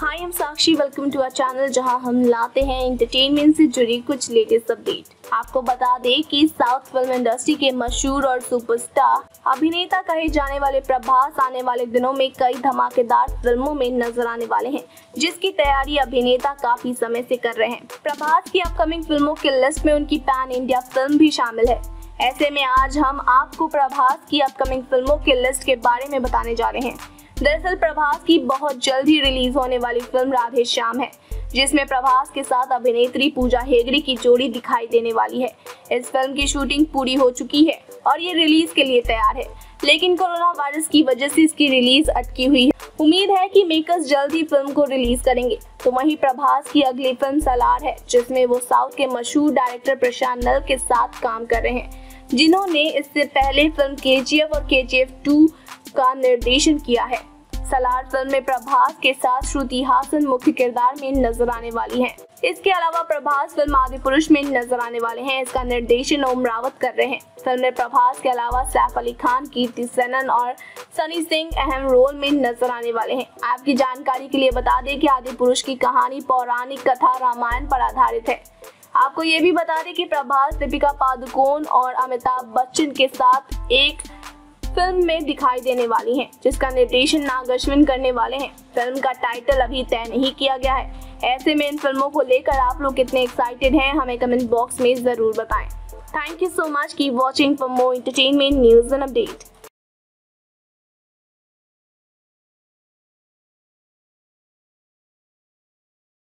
हाय हम Sakshi welcome to our channel जहाँ हम लाते हैं एंटरटेनमेंट से जुड़ी कुछ लेटेस्ट अपडेट आपको बता दें कि साउथ फ़िल्म इंडस्ट्री के मशहूर और सुपरस्टार अभिनेता कहे जाने वाले प्रभास आने वाले दिनों में कई धमाकेदार फ़िल्मों में नज़र आने वाले हैं, जिसकी तैयारी अभिनेता काफ़ी समय से कर रहे हैं। प्रभास की अपकमिंग फ़िल्मों की लिस्ट में उनकी पैन इंडिया फ़िल्म भी शामिल है। ऐसे में आज हम आपको प्रभास की अपकमिंग फ़िल्मों की लिस्ट के बारे में बताने जा रहे हैं। दरअसल प्रभास की बहुत जल्द ही रिलीज़ होने वाली फ़िल्म राधे श्याम है, जिसमें प्रभास के साथ अभिनेत्री पूजा हेगड़े की जोड़ी दिखाई देने वाली है। इस फ़िल्म की शूटिंग पूरी हो चुकी है और ये रिलीज़ के लिए तैयार है, लेकिन कोरोना वायरस की वजह से इसकी रिलीज़ अटकी हुई है। उम्मीद है कि मेकर्स जल्द ही फ़िल्म को रिलीज़ करेंगे। तो वहीं प्रभास की अगली फ़िल्म सलार है, जिसमें वो साउथ के मशहूर डायरेक्टर प्रशांत नल के साथ काम कर रहे हैं, जिन्होंने इससे पहले फ़िल्म के और के जी का निर्देशन किया है। सलार फ़िल्म में प्रभास के साथ श्रुति हासन मुख्य किरदार में नज़र आने वाली हैं। इसके अलावा प्रभास फ़िल्म आदि पुरुष में नज़र आने वाले हैं, इसका निर्देशन ओम रावत कर रहे हैं। फ़िल्म में प्रभास के अलावा सैफ अली खान, कीर्ति सेनन और सनी सिंह अहम रोल में नज़र आने वाले हैं। आपकी जानकारी के लिए बता दें कि आदि पुरुष की कहानी पौराणिक कथा रामायण पर आधारित है। आपको ये भी बता दें कि प्रभास दीपिका पादुकोण और अमिताभ बच्चन के साथ एक फ़िल्म में दिखाई देने वाली हैं, जिसका निर्देशन नाग अश्विन करने वाले हैं। फ़िल्म का टाइटल अभी तय नहीं किया गया है। ऐसे में इन फ़िल्मों को लेकर आप लोग कितने एक्साइटेड हैं, हमें कमेंट बॉक्स में ज़रूर बताएँ। थैंक यू सो मच की watching for more entertainment news and update